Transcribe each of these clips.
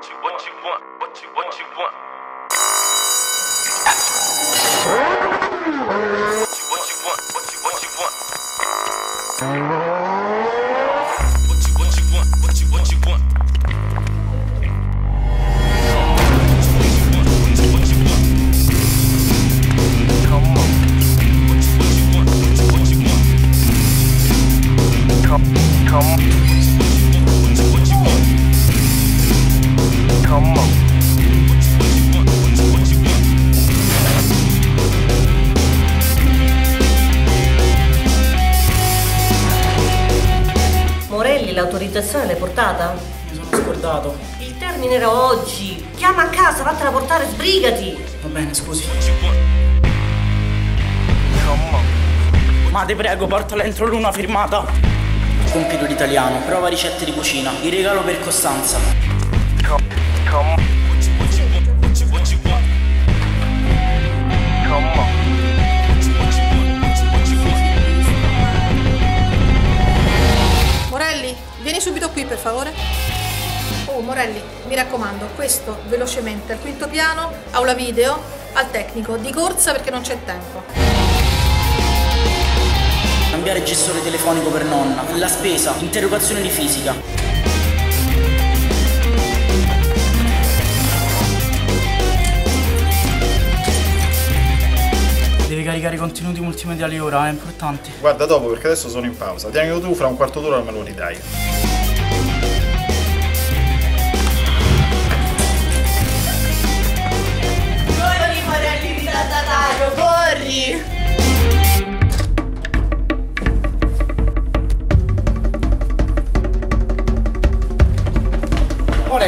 What you what you want? What you what you want? L'autorizzazione l'hai portata? Mi sono scordato. Il termine era oggi. Chiama a casa, vattela a portare, sbrigati. Va bene, scusi. Ma ti prego, portala entro l'una firmata. Compito d'italiano, prova ricette di cucina. Il regalo per Costanza. Come, come, Oh, Morelli, mi raccomando, questo velocemente al quinto piano, aula video, al tecnico, di corsa perché non c'è tempo. Cambiare gestore telefonico per nonna. La spesa. Interrogazione di fisica. Devi caricare i contenuti multimediali ora, è importante. Guarda dopo perché adesso sono in pausa. Tienilo tu, fra un quarto d'ora me lo ridai.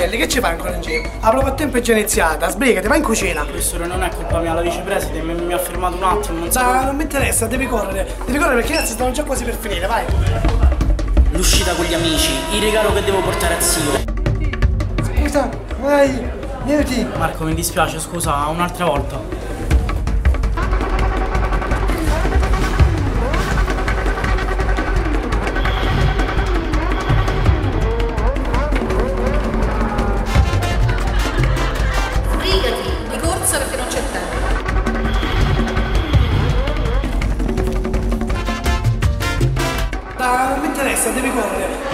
Morelli, che ci fai ancora in giro? La prova a tempo è già iniziata, sbrigati, vai in cucina. Professore, non è colpa mia, la vicepresidente mi, mi ha fermato un attimo, non so. Ma non mi interessa, devi correre. Devi correre perché ragazzi stanno già quasi per finire, vai. L'uscita con gli amici, il regalo che devo portare a zio. Scusa, vai, aiuti. Marco, mi dispiace, scusa, un'altra volta. Sadi bir gol.